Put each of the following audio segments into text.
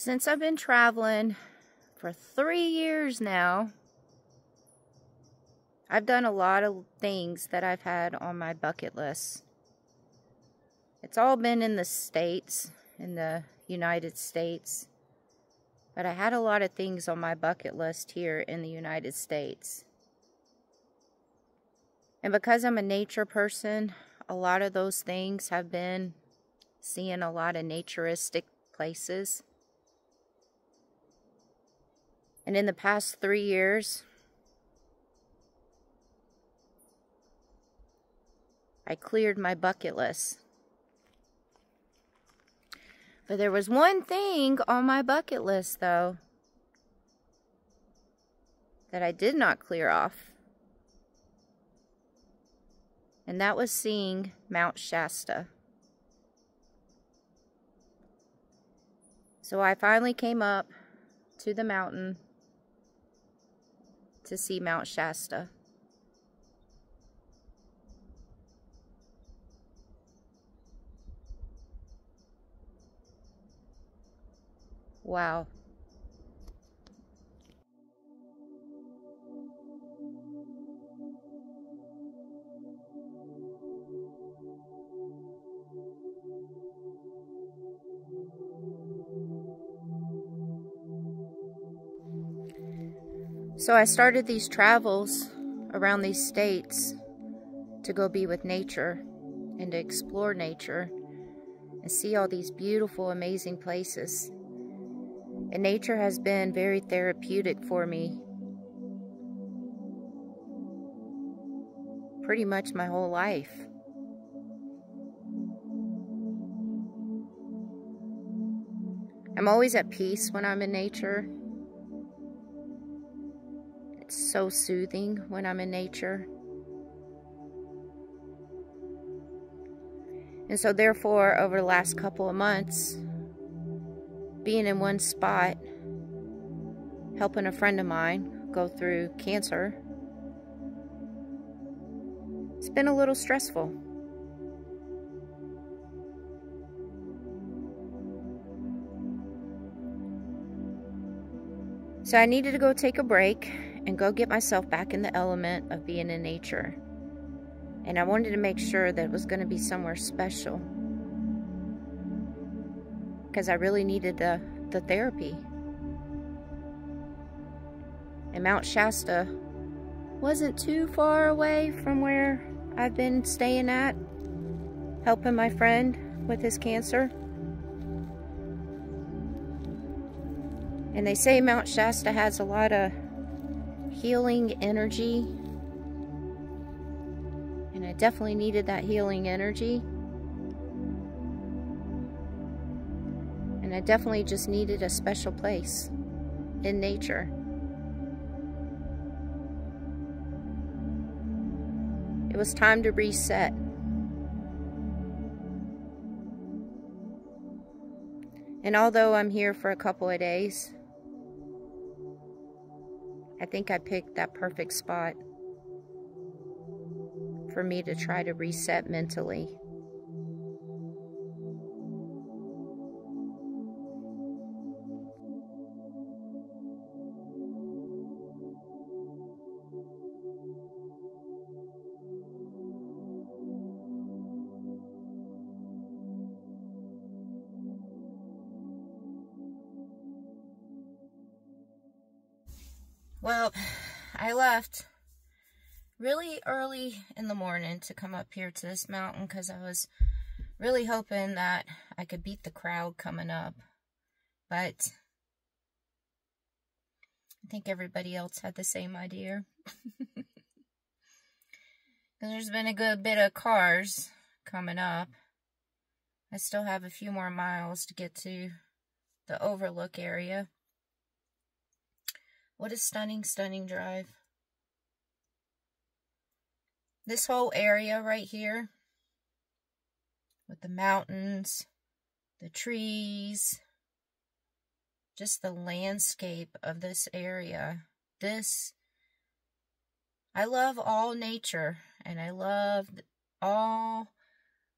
Since I've been traveling for three years now, I've done a lot of things that I've had on my bucket list. It's all been in the States, in the United States. But I had a lot of things on my bucket list here in the United States. And because I'm a nature person, a lot of those things have been seeing a lot of naturistic places. And in the past three years, I cleared my bucket list. But there was one thing on my bucket list, though, that I did not clear off. And that was seeing Mount Shasta. So I finally came up to the mountain to see Mount Shasta. Wow. So I started these travels around these states to go be with nature and to explore nature and see all these beautiful, amazing places. And nature has been very therapeutic for me pretty much my whole life. I'm always at peace when I'm in nature. It's so soothing when I'm in nature. And so therefore, over the last couple of months, being in one spot, helping a friend of mine go through cancer, it's been a little stressful. So I needed to go take a break and go get myself back in the element of being in nature. And I wanted to make sure that it was going to be somewhere special. Because I really needed the, the therapy. And Mount Shasta wasn't too far away from where I've been staying at, helping my friend with his cancer. And they say Mount Shasta has a lot of healing energy. And I definitely needed that healing energy. And I definitely just needed a special place in nature. It was time to reset. And although I'm here for a couple of days, I think I picked that perfect spot for me to try to reset mentally. Well, I left really early in the morning to come up here to this mountain because I was really hoping that I could beat the crowd coming up. But I think everybody else had the same idea. there's been a good bit of cars coming up. I still have a few more miles to get to the overlook area. What a stunning, stunning drive. This whole area right here with the mountains, the trees, just the landscape of this area. This, I love all nature and I love all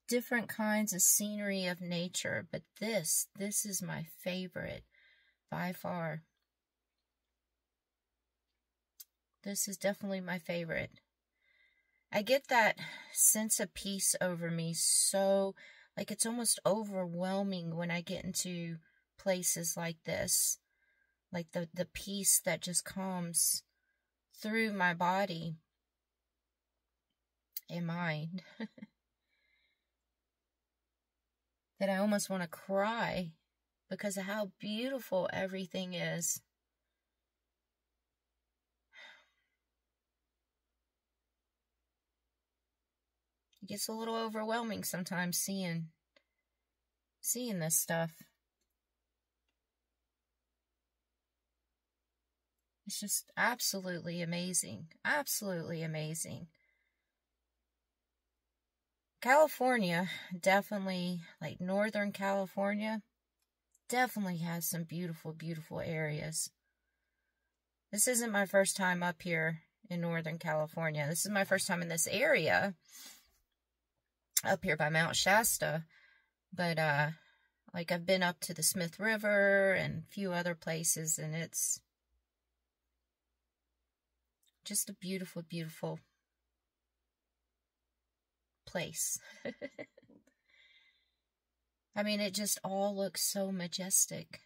different kinds of scenery of nature, but this, this is my favorite by far. This is definitely my favorite. I get that sense of peace over me so, like, it's almost overwhelming when I get into places like this. Like, the, the peace that just comes through my body and mind. that I almost want to cry because of how beautiful everything is. Gets a little overwhelming sometimes seeing seeing this stuff. It's just absolutely amazing. Absolutely amazing. California, definitely, like Northern California, definitely has some beautiful, beautiful areas. This isn't my first time up here in Northern California. This is my first time in this area up here by Mount Shasta. But, uh, like I've been up to the Smith River and a few other places, and it's just a beautiful, beautiful place. I mean, it just all looks so majestic.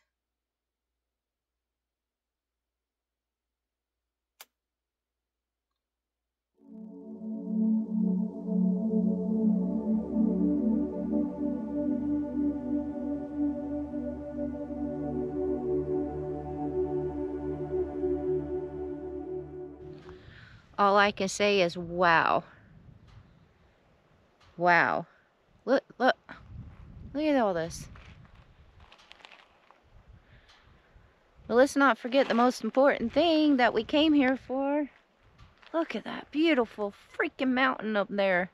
All I can say is wow. Wow. Look, look. Look at all this. But let's not forget the most important thing that we came here for. Look at that beautiful freaking mountain up there.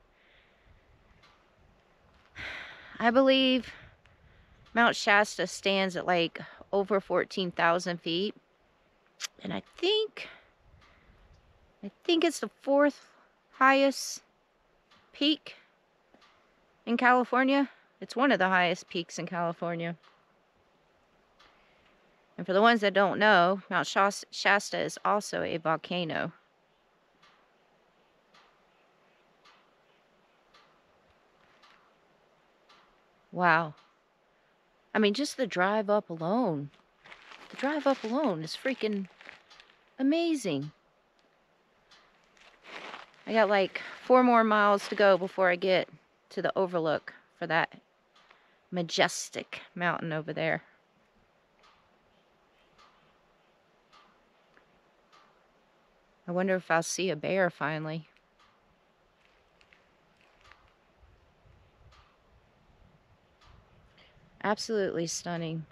I believe Mount Shasta stands at like over 14,000 feet. And I think I think it's the fourth highest peak in California. It's one of the highest peaks in California. And for the ones that don't know, Mount Shasta is also a volcano. Wow. I mean, just the drive up alone. The drive up alone is freaking amazing. I got like four more miles to go before I get to the overlook for that majestic mountain over there. I wonder if I'll see a bear finally. Absolutely stunning.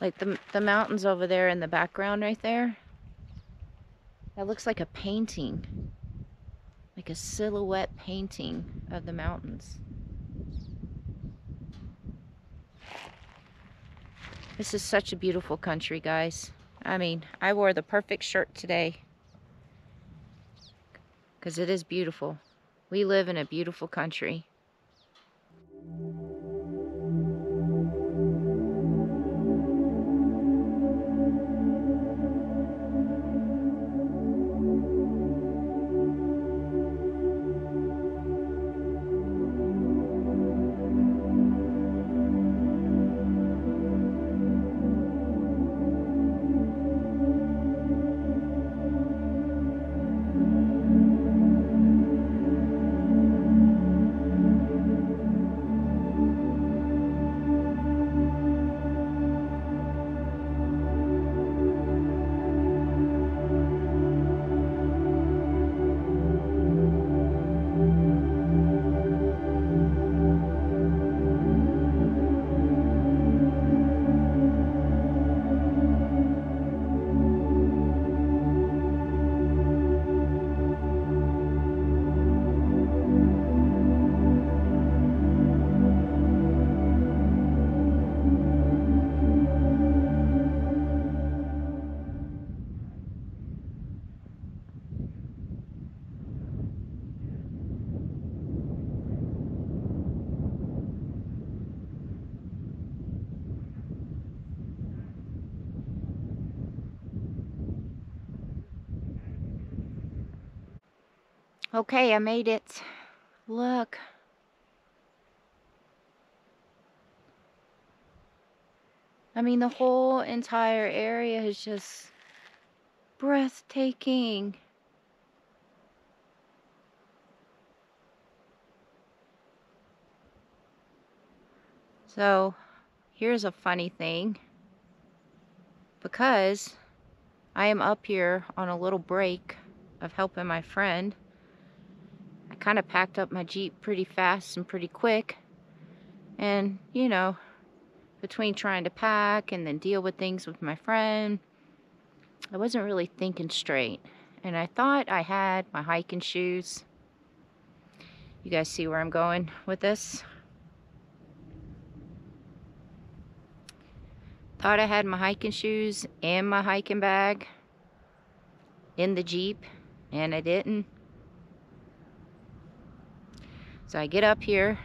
Like the, the mountains over there in the background right there. That looks like a painting. Like a silhouette painting of the mountains. This is such a beautiful country, guys. I mean, I wore the perfect shirt today. Because it is beautiful. We live in a beautiful country. Okay, I made it. Look. I mean, the whole entire area is just breathtaking. So, here's a funny thing. Because I am up here on a little break of helping my friend, kind of packed up my Jeep pretty fast and pretty quick. And, you know, between trying to pack and then deal with things with my friend, I wasn't really thinking straight. And I thought I had my hiking shoes. You guys see where I'm going with this? Thought I had my hiking shoes and my hiking bag in the Jeep, and I didn't. So I get up here,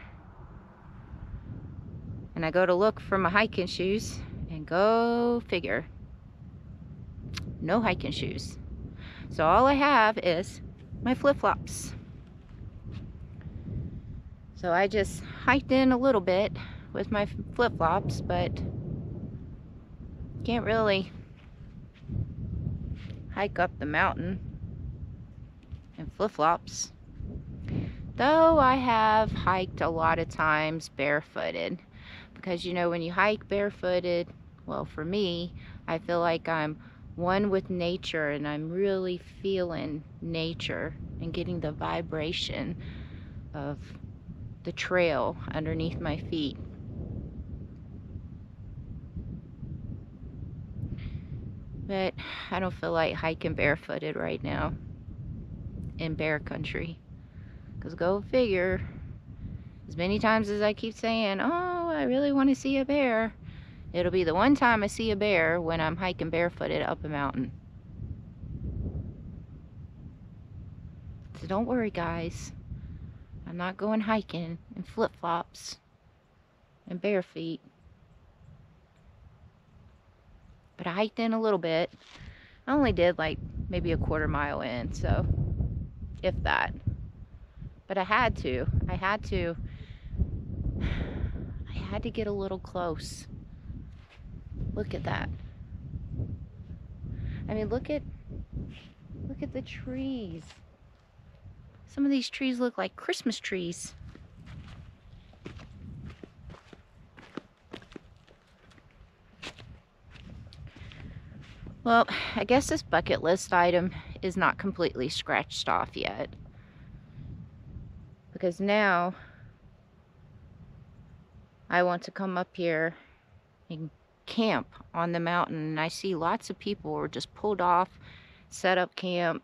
and I go to look for my hiking shoes, and go figure no hiking shoes. So all I have is my flip-flops. So I just hiked in a little bit with my flip-flops, but can't really hike up the mountain in flip-flops. Though I have hiked a lot of times barefooted. Because you know, when you hike barefooted, well for me, I feel like I'm one with nature and I'm really feeling nature and getting the vibration of the trail underneath my feet. But I don't feel like hiking barefooted right now in bear country. Because go figure, as many times as I keep saying, oh, I really want to see a bear, It'll be the one time I see a bear when I'm hiking barefooted up a mountain. So don't worry, guys. I'm not going hiking in flip-flops and bare feet. But I hiked in a little bit. I only did like maybe a quarter mile in, so if that. But I had to. I had to. I had to get a little close. Look at that. I mean, look at look at the trees. Some of these trees look like Christmas trees. Well, I guess this bucket list item is not completely scratched off yet. Because now I want to come up here and camp on the mountain and I see lots of people were just pulled off, set up camp.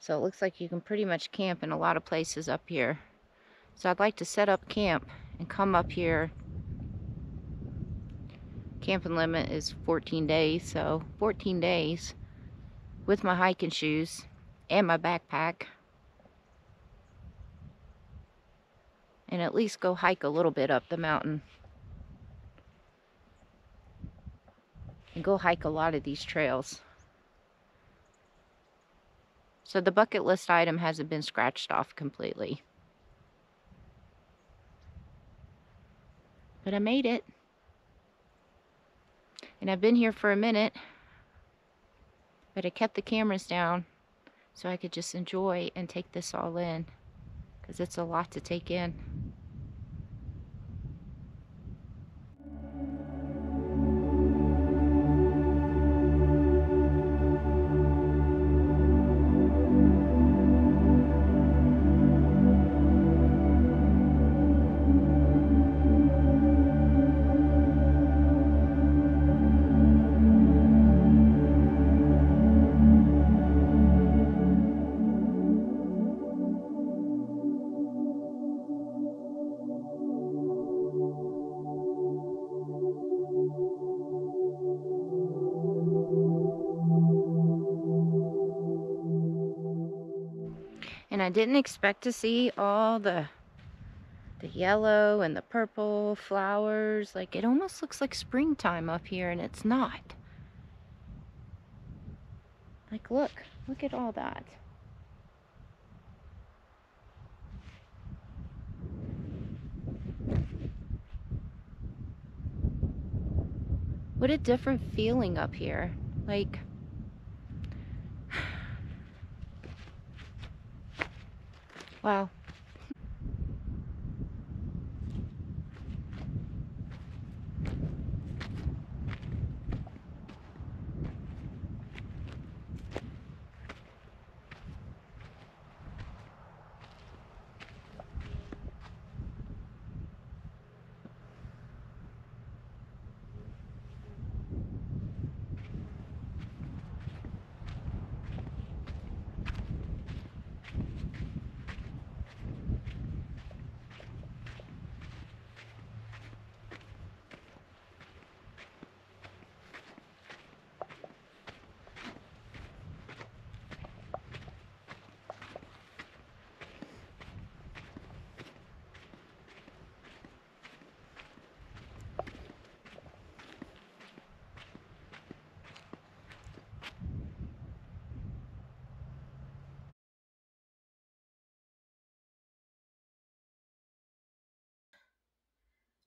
So it looks like you can pretty much camp in a lot of places up here. So I'd like to set up camp and come up here. Camping limit is 14 days, so 14 days with my hiking shoes and my backpack. And at least go hike a little bit up the mountain. and go hike a lot of these trails. So the bucket list item hasn't been scratched off completely. But I made it. And I've been here for a minute. But I kept the cameras down so I could just enjoy and take this all in. Because it's a lot to take in. I didn't expect to see all the the yellow and the purple flowers. Like it almost looks like springtime up here and it's not. Like look, look at all that. What a different feeling up here. Like wow.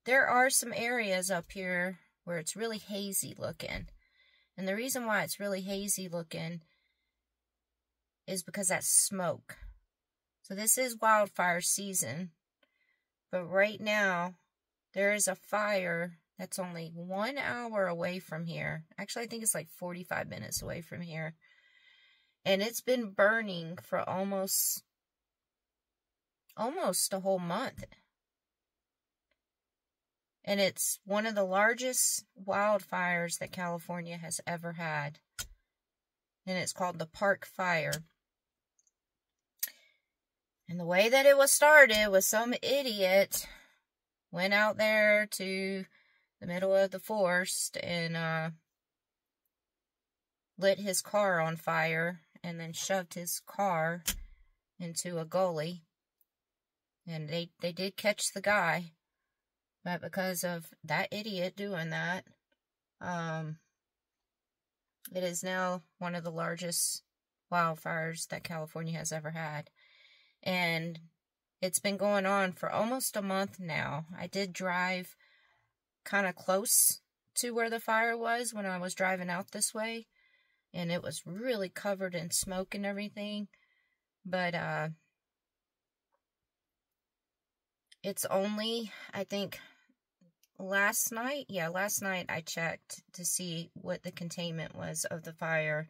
There are some areas up here where it's really hazy looking. And the reason why it's really hazy looking is because that's smoke. So this is wildfire season. But right now, there is a fire that's only one hour away from here. Actually, I think it's like 45 minutes away from here. And it's been burning for almost, almost a whole month and it's one of the largest wildfires that California has ever had. And it's called the Park Fire. And the way that it was started was some idiot went out there to the middle of the forest and uh, lit his car on fire and then shoved his car into a gully. And they, they did catch the guy. But because of that idiot doing that, um, it is now one of the largest wildfires that California has ever had. And it's been going on for almost a month now. I did drive kind of close to where the fire was when I was driving out this way. And it was really covered in smoke and everything. But, uh, it's only, I think, last night, yeah, last night I checked to see what the containment was of the fire.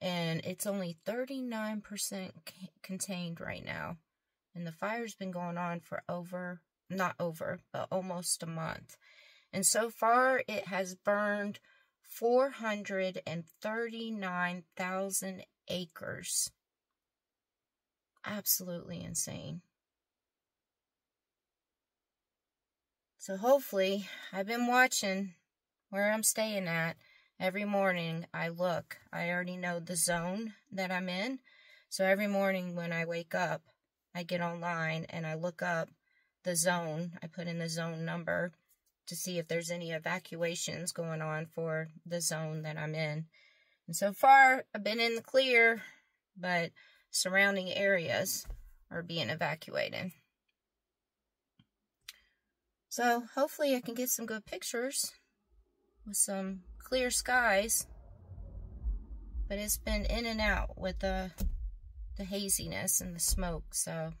And it's only 39% contained right now. And the fire's been going on for over, not over, but almost a month. And so far it has burned 439,000 acres. Absolutely insane. So hopefully, I've been watching where I'm staying at. Every morning I look. I already know the zone that I'm in. So every morning when I wake up, I get online and I look up the zone. I put in the zone number to see if there's any evacuations going on for the zone that I'm in. And so far, I've been in the clear, but surrounding areas are being evacuated. So hopefully I can get some good pictures with some clear skies. But it's been in and out with the, the haziness and the smoke. So